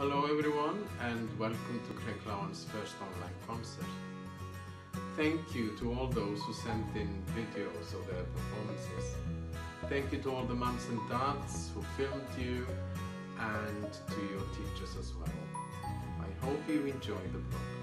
Hello everyone and welcome to Craig Lowen's first online concert. Thank you to all those who sent in videos of their performances. Thank you to all the mums and dads who filmed you and to your teachers as well. I hope you enjoy the program.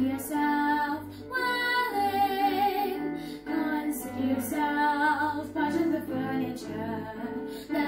Consider yourself willing. Consider yourself part of the furniture.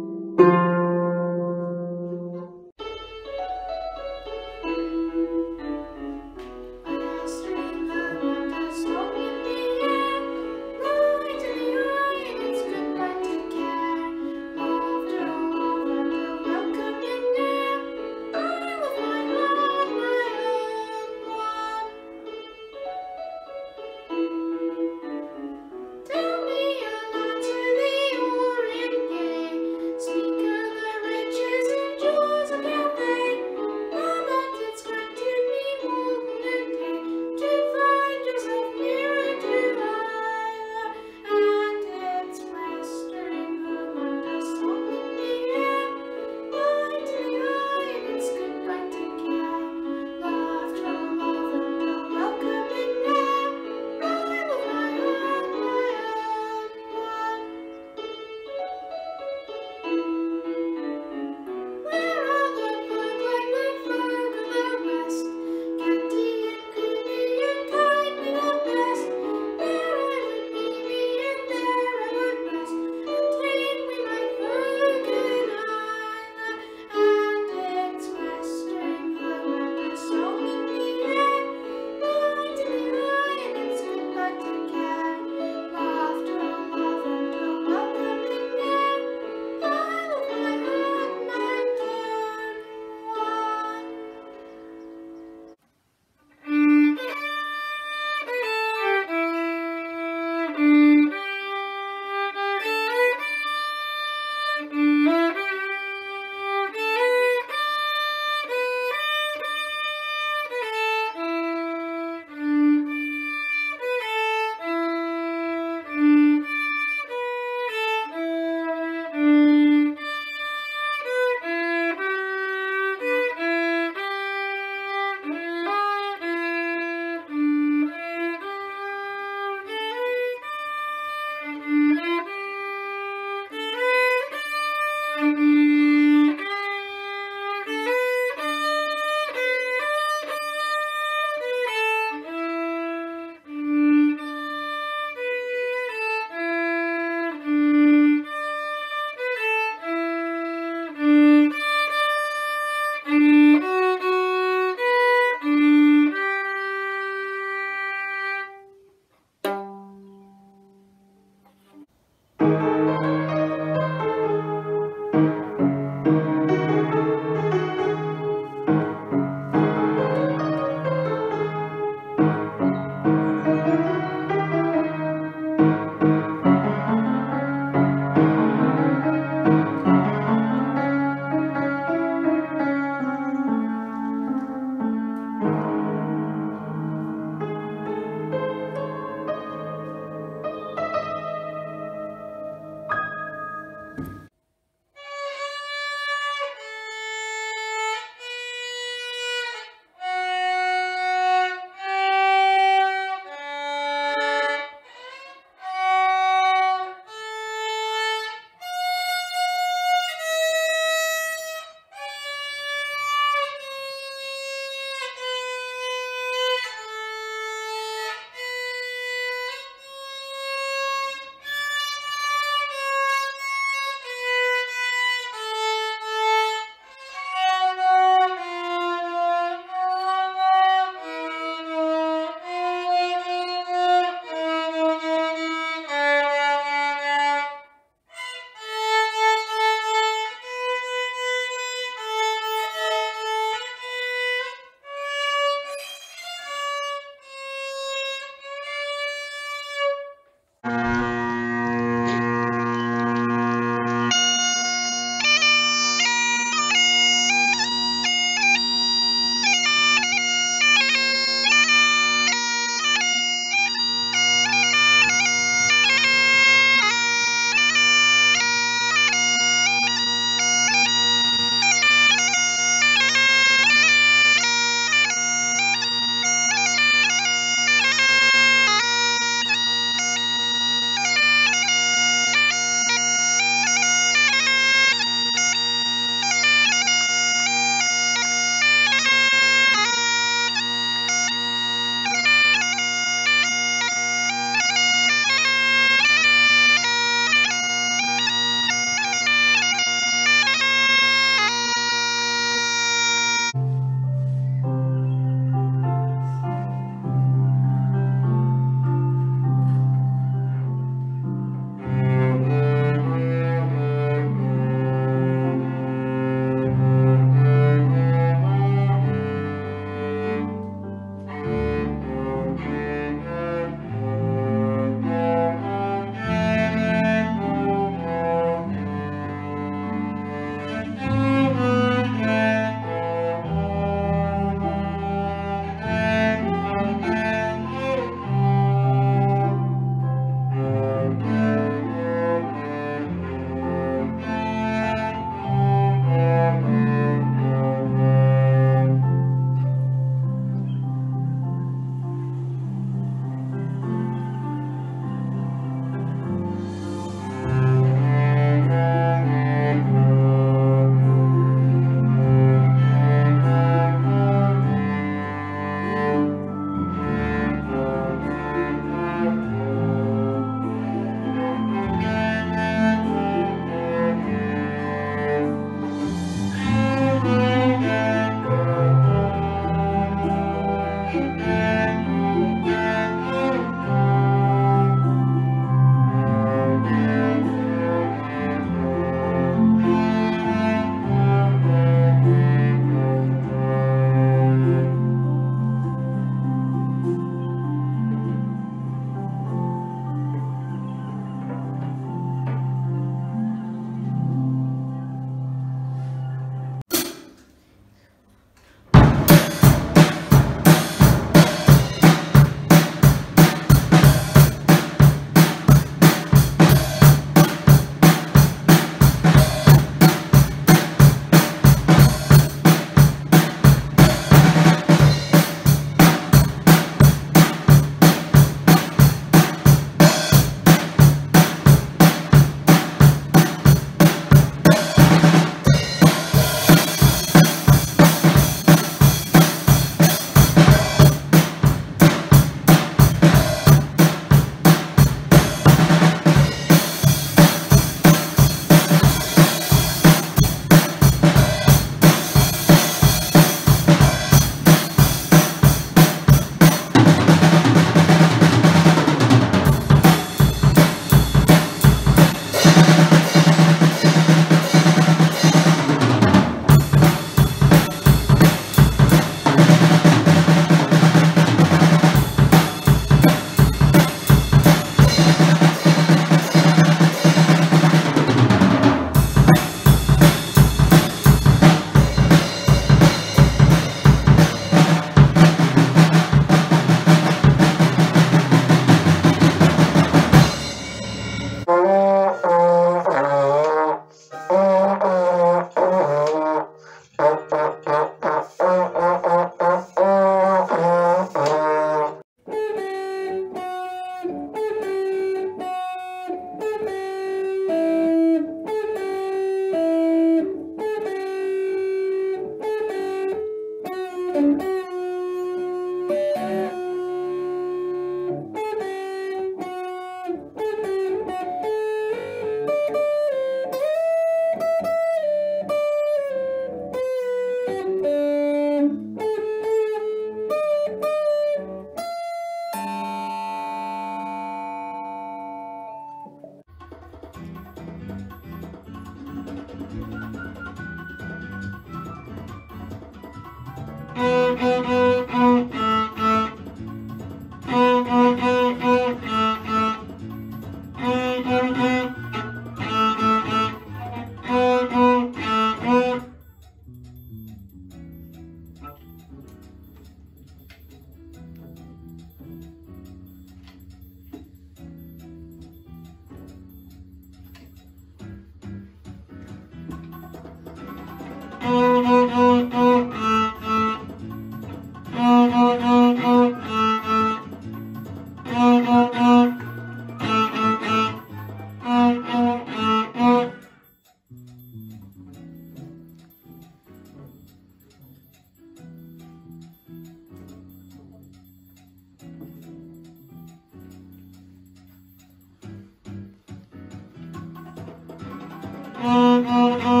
Música